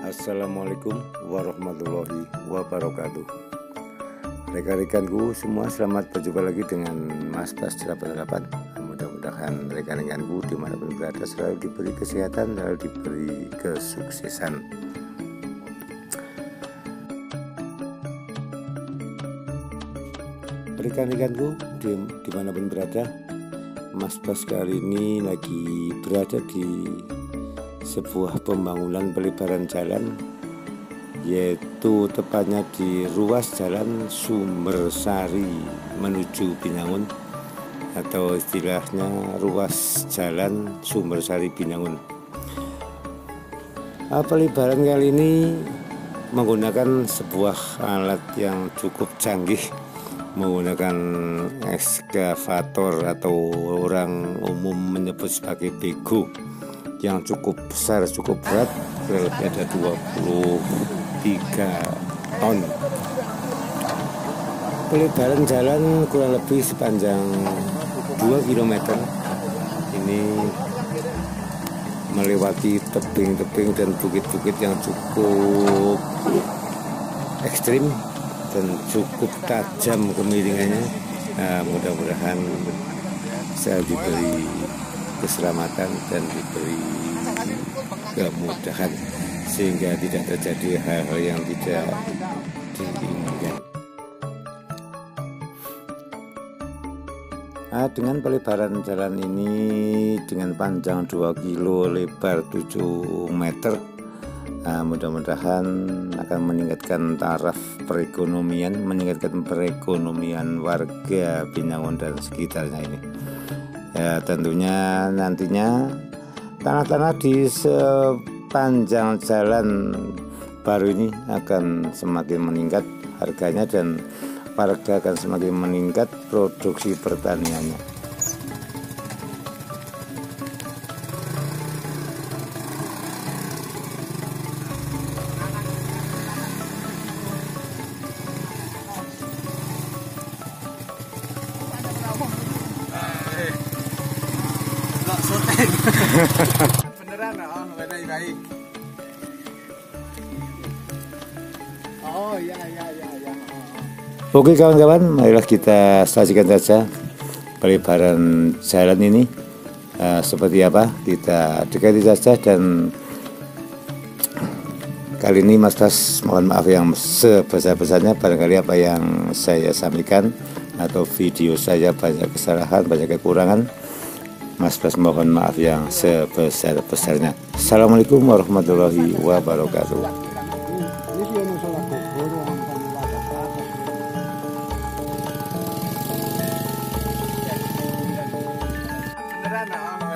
Assalamualaikum warahmatullahi wabarakatuh. Rekan-rekanku semua selamat berjumpa lagi dengan Mas Bas 88 Mudah-mudahan rekan-rekanku di mana pun berada selalu diberi kesehatan selalu diberi kesuksesan. Rekan-rekanku di mana pun berada Mas Bas kali ini lagi berada di sebuah pembangunan pelebaran jalan yaitu tepatnya di ruas jalan Sumbersari menuju Binangun atau istilahnya ruas jalan Sumbersari Binangun. Ah, pelebaran kali ini menggunakan sebuah alat yang cukup canggih menggunakan ekskavator atau orang umum menyebut sebagai bego yang cukup besar cukup berat kurang lebih ada 23 ton. Pelebaran jalan kurang lebih sepanjang 2 km ini melewati tebing-tebing dan bukit-bukit yang cukup ekstrim dan cukup tajam kemiringannya. Nah, mudah-mudahan saya diberi keselamatan dan diberi kemudahan sehingga tidak terjadi hal-hal yang tidak diinginkan. Nah, dengan pelebaran jalan ini dengan panjang 2 kilo, lebar 7 meter, nah, mudah-mudahan akan meningkatkan taraf perekonomian, meningkatkan perekonomian warga Binangun dan sekitarnya ini ya tentunya nantinya tanah-tanah di sepanjang jalan baru ini akan semakin meningkat harganya dan warga akan semakin meningkat produksi pertaniannya Beneran oh, baik. Oh ya ya ya ya. Oke kawan-kawan, marilah kita saksikan saja pelebaran jalan ini uh, seperti apa. Kita dekati saja dan kali ini Mas Bas mohon maaf yang sebesar-besarnya barangkali apa yang saya sampaikan atau video saya banyak kesalahan, banyak kekurangan Mas Bas mohon maaf yang sebesar-besarnya. Assalamualaikum warahmatullahi wabarakatuh. Baik.